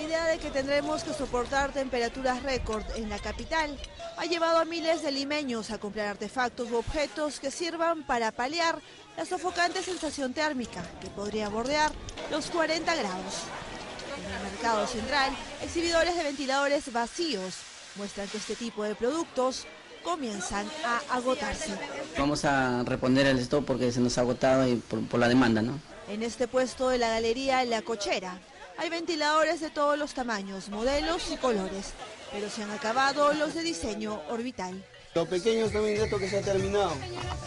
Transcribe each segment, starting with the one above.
La idea de que tendremos que soportar temperaturas récord en la capital ha llevado a miles de limeños a comprar artefactos u objetos que sirvan para paliar la sofocante sensación térmica que podría bordear los 40 grados. En el mercado central, exhibidores de ventiladores vacíos muestran que este tipo de productos comienzan a agotarse. Vamos a reponer el stock porque se nos ha agotado y por, por la demanda, ¿no? En este puesto de la galería La Cochera hay ventiladores de todos los tamaños, modelos y colores, pero se han acabado los de diseño orbital. Los pequeños también esto que se ha terminado.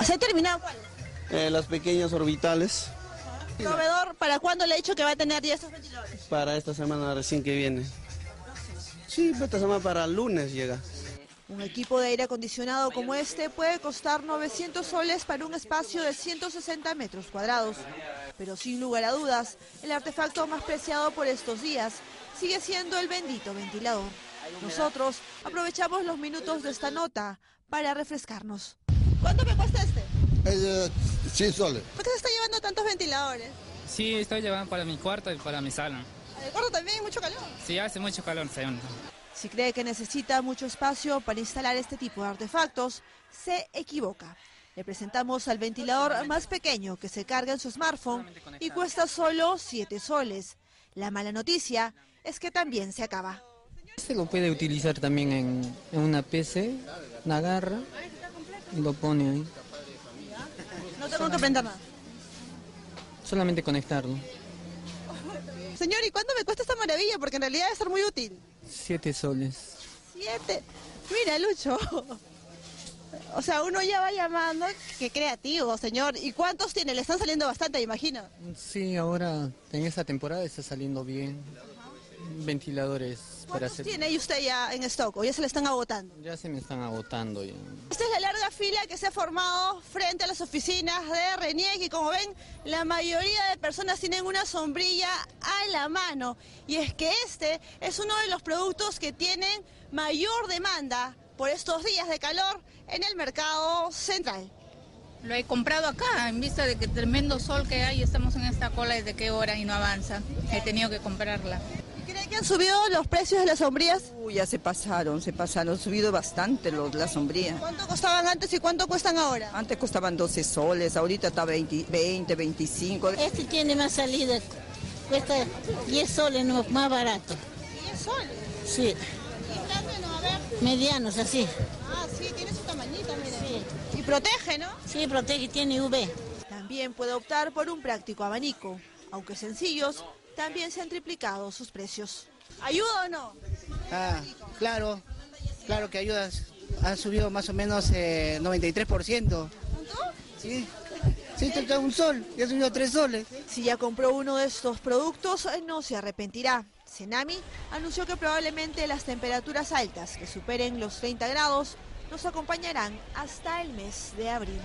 ¿Se ha terminado cuál? Eh, las pequeñas orbitales. ¿Proveedor para cuándo le ha dicho que va a tener ya estos ventiladores? Para esta semana recién que viene. Sí, esta semana para el lunes llega. Un equipo de aire acondicionado como este puede costar 900 soles para un espacio de 160 metros cuadrados. Pero sin lugar a dudas, el artefacto más preciado por estos días sigue siendo el bendito ventilador. Nosotros aprovechamos los minutos de esta nota para refrescarnos. ¿Cuánto me cuesta este? Es de 100 soles. ¿Por qué se está llevando tantos ventiladores? Sí, estoy llevando para mi cuarto y para mi sala. ¿El cuarto también mucho calor? Sí, hace mucho calor, señor. Si cree que necesita mucho espacio para instalar este tipo de artefactos, se equivoca. Le presentamos al ventilador más pequeño que se carga en su smartphone y cuesta solo 7 soles. La mala noticia es que también se acaba. Este lo puede utilizar también en, en una PC, una agarra y lo pone ahí. No tengo que prender nada. Solamente conectarlo. Señor, ¿y cuánto me cuesta esta maravilla? Porque en realidad debe ser muy útil. Siete soles. Siete. Mira, Lucho. O sea, uno ya va llamando. Qué creativo, señor. ¿Y cuántos tiene? Le están saliendo bastante, imagino. Sí, ahora en esta temporada está saliendo bien. Ventiladores para ¿Cuántos hacer... tiene usted ya en stock? ¿O ya se le están agotando? Ya se me están agotando. ya. Esta es la larga fila que se ha formado frente a las oficinas de RENIEC y como ven, la mayoría de personas tienen una sombrilla a la mano. Y es que este es uno de los productos que tienen mayor demanda por estos días de calor en el mercado central. Lo he comprado acá en vista de que tremendo sol que hay, estamos en esta cola desde qué hora y no avanza. He tenido que comprarla. ¿Cree que han subido los precios de las sombrillas? Uy, ya se pasaron, se pasaron, subido bastante los, la sombría. ¿Cuánto costaban antes y cuánto cuestan ahora? Antes costaban 12 soles, ahorita está 20, 20 25. Este tiene más salida, cuesta 10 soles no, más barato. 10 soles. Sí, ¿Y grande no? A ver. medianos así. Ah, sí, tiene su tamañito, mire. Y protege, ¿no? Sí, protege, tiene UV. También puede optar por un práctico abanico. Aunque sencillos, también se han triplicado sus precios. ¿Ayuda o no? Ah, claro, claro que ayudas. Ha subido más o menos eh, 93%. ¿Cuánto? Sí, sí, da un sol, ya subió tres soles. Si ya compró uno de estos productos, eh, no se arrepentirá. Senami anunció que probablemente las temperaturas altas que superen los 30 grados nos acompañarán hasta el mes de abril.